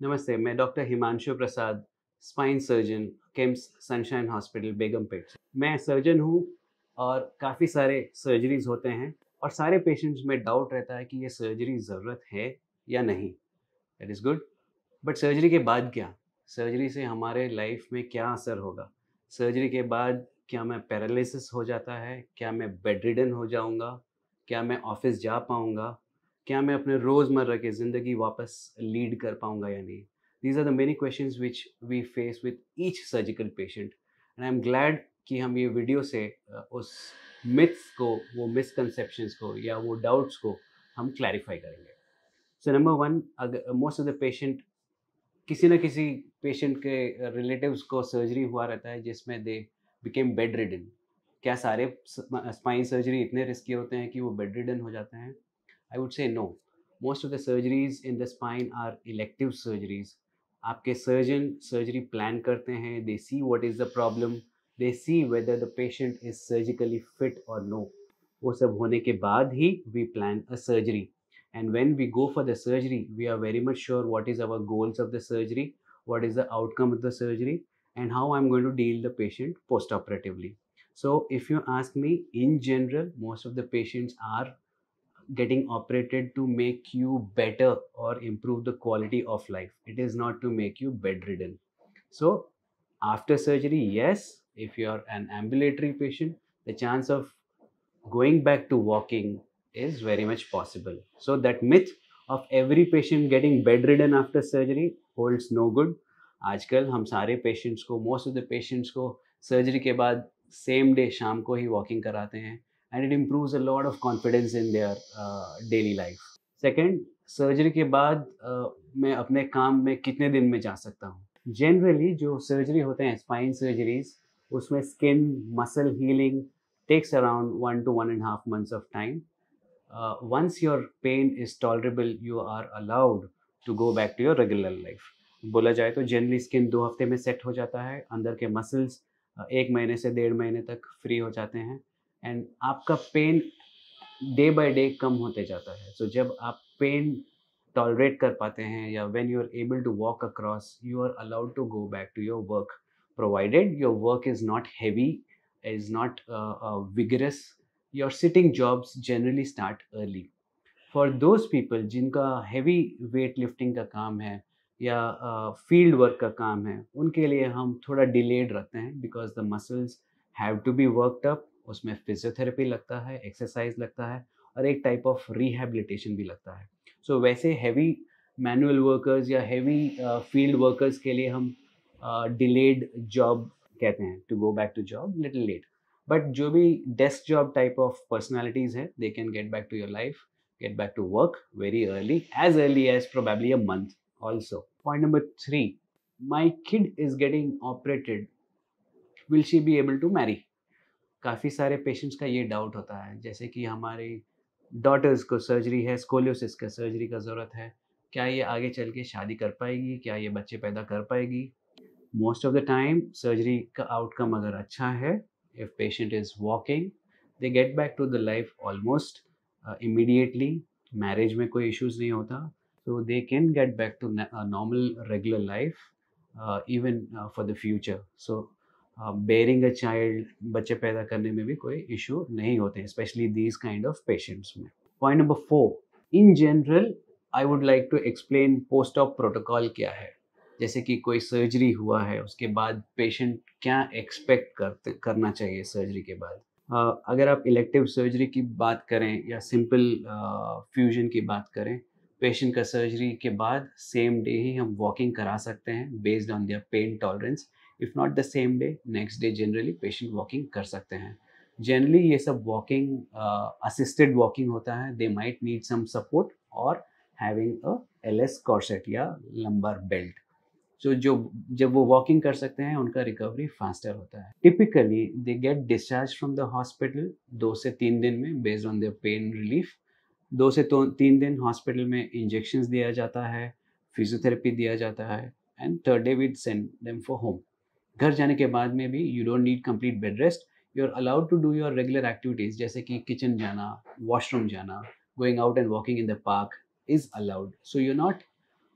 नमस्ते, मैं doctor Himanshu Prasad spine surgeon KIMS sunshine hospital Begumpet मैं सर्जन हूँ और काफ़ी सारे सर्जरीज होते हैं और सारे पेशेंट्स में डाउट रहता है कि ये सर्जरी ज़रूरत है या नहीं। That is good but surgery के बाद क्या? सर्जरी से हमारे लाइफ में क्या असर होगा? सर्जरी के बाद क्या मैं पैरालिसिस हो जाता है? क्या मैं बेड रिडन हो जाऊँगा? क्या मैं ऑफ़िस जा पाऊँगा? क्या मैं अपने रोज़मर्रा की ज़िंदगी वापस लीड कर पाऊँगा या नहीं? These are the many question which we face with each surgical patient and I am glad कि हम ये वीडियो से उस मिथ्स को, वो मिसकनसेप्शंस को या वो डाउट्स को हम क्लैरिफाई करेंगे। सो नंबर वन अगर मोस्ट ऑफ़ द पेशेंट किसी न किसी पेशेंट के रिलेटिव्स को सर्जरी हुआ रहता है जिसमें दे बिकेम बेड रिडन क्या सारे स्पाइन सर्जरी इतने रिस्की होते हैं कि वो बेड रिडन हो जाते हैं? I would say no. Most of the surgeries in the spine are elective surgeries. आपके सर्जन सर्जरी प्लान करते हैं they see what is the problem they see whether the patient is surgically fit और no वो सब होने के बाद ही we plan a surgery and when we go for the surgery we are very much sure what is our goals of the surgery what is the outcome of the surgery and how i'm going to deal the patient post operatively so if you ask me in general most of the patients are getting operated to make you better or improve the quality of life. It is not to make you bedridden. So, after surgery, yes, if you are an ambulatory patient, the chance of going back to walking is very much possible. So, that myth of every patient getting bedridden after surgery holds no good. आजकल हम सारे patients को most of the patients को surgery के बाद same day शाम को ही walking कराते हैं and it improves a lot of confidence in their uh, daily life. Second, surgery के बाद uh, मैं अपने काम में कितने दिन में जा सकता हूँ? जनरली जो सर्जरी होते हैं स्पाइन सर्जरीज उसमें skin muscle healing takes around one two one and half months of time once your pain is tolerable you are allowed to go back to your regular life बोला जाए तो generally skin दो हफ़्ते में set हो जाता है अंदर के मसल्स uh, एक महीने से डेढ़ महीने तक फ्री हो जाते हैं। एंड आपका पेन डे बाय डे कम होते जाता है। सो so, जब आप पेन टॉलरेट कर पाते हैं या when you are able to walk across you are allowed to go back to your work provided your work is not heavy is not vigorous your sitting jobs generally start early for those people जिनका heavy weight lifting का काम है या field uh, work का काम है उनके लिए हम थोड़ा डिलेड रखते हैं because the muscles have to be worked up उसमें फिजियोथेरेपी लगता है एक्सरसाइज लगता है और एक टाइप ऑफ़ रिहेबिलिटेशन भी लगता है सो so, वैसे हैवी मैनुअल वर्कर्स या हैवी फ़ील्ड वर्कर्स के लिए हम डिलेड uh, जॉब कहते हैं to go back to job little late but जो भी desk job type of personalities है they can get back to your life get back to work very early, as early as probably a month also. Point number three, my kid is getting operated. Will she be able to marry? काफ़ी सारे patients का ये doubt होता है। जैसे कि हमारी daughters को सर्जरी है स्कोलियोसिस का सर्जरी का ज़रूरत है क्या ये आगे चल के शादी कर पाएगी? क्या ये बच्चे पैदा कर पाएगी? Most of the time surgery का आउटकम अगर अच्छा है if patient is walking they get back to the life almost immediately marriage में कोई इश्यूज़ नहीं होता get back to a normal regular life uh, even uh, for the future. So bearing a child बच्चे पैदा करने में भी कोई इशू नहीं होते हैं specially these kind of patients में। Point number four in general I would like to explain post of protocol क्या है। जैसे कि कोई सर्जरी हुआ है उसके बाद पेशेंट क्या एक्सपेक्ट करते करना चाहिए सर्जरी के बाद। uh, अगर आप इलेक्टिव सर्जरी की बात करें या सिंपल फ्यूजन uh, की बात करें पेशेंट का सर्जरी के बाद सेम डे ही हम वॉकिंग करा सकते हैं based on their pain tolerance if not the same day next day generally patient walking कर सकते हैं। जनरली ये सब वॉकिंग असिस्टेड वॉकिंग होता है। They might need some support और having a L S corset या लंबर बेल्ट सो जो, जब वो वॉकिंग कर सकते हैं, उनका रिकवरी फास्टर होता है। Typically they get discharge from the hospital दो से तीन दिन में based on their pain relief दो से तो तीन दिन हॉस्पिटल में इंजेक्शन दिया जाता है फिजियोथेरेपी दिया जाता है and third day we'd send them for home घर जाने के बाद में भी you don't need complete bed rest you are allowed to do your regular activities जैसे कि किचन जाना वॉशरूम जाना going out and walking in the park is allowed so you not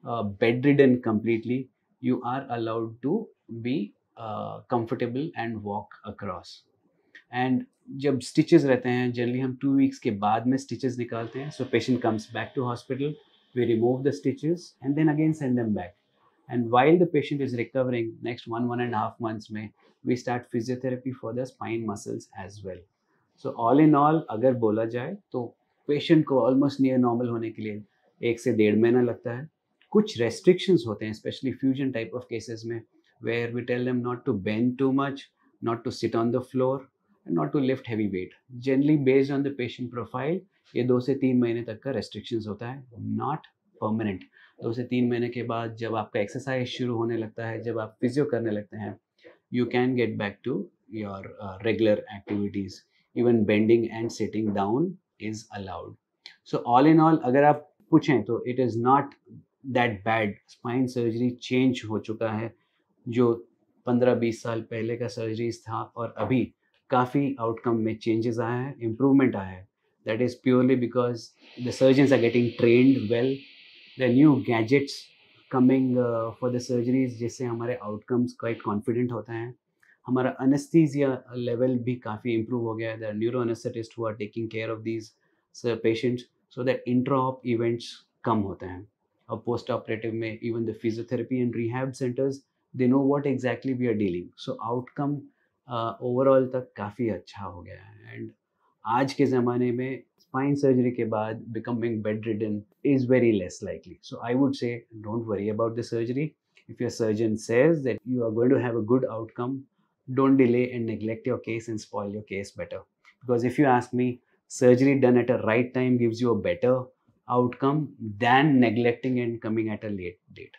bed completely. You are allowed to be uh, comfortable and walk across. And जब stitches रहते हैं generally हम two weeks के बाद में stitches निकालते हैं so patient comes back to hospital we remove the stitches and then again send them back while the patient is recovering, next one one and a half months में we start physiotherapy for the spine muscles as well. So all in all, अगर बोला जाए तो patient को almost near normal होने के लिए एक से डेढ़ महीना लगता है। कुछ रेस्ट्रिक्शंस होते हैं specially fusion type of cases में where we tell them not to bend too much not to sit on the floor not to lift heavy weight generally based on the patient profile ये दो से तीन महीने तक का restrictions होता है। नॉट परमानेंट दो से तीन महीने के बाद जब आपका एक्सरसाइज शुरू होने लगता है, जब आप फिजियो करने लगते हैं you can get back to your regular activities even bending and sitting down is allowed so all in all अगर आप पूछें तो it is not that bad spine surgery change हो चुका है, जो पंद्रह बीस साल पहले का सर्जरीज था और अभी काफ़ी आउटकम में चेंजेस आया है इम्प्रूवमेंट आया है. That is purely because the surgeons are getting trained the new gadgets coming for the surgeries जिससे हमारे आउटकम्स क्वाइट कॉन्फिडेंट होते हैं। हमारा अनस्थीजिया लेवल भी काफ़ी इम्प्रूव हो गया है। The neuro anaesthetist who are taking care of these patients so that intra op events कम होते हैं। और पोस्ट ऑपरेटिव में even the physiotherapy and rehab centres they know what exactly we are dealing so outcome overall तक काफ़ी अच्छा हो गया है। एंड आज के ज़माने में spine surgery ke baad becoming bedridden is very less likely. So I would say don't worry about the surgery. If your surgeon says that you are going to have a good outcome, don't delay and neglect your case and spoil your case better. Because if you ask me, surgery done at a right time gives you a better outcome than neglecting and coming at a late date.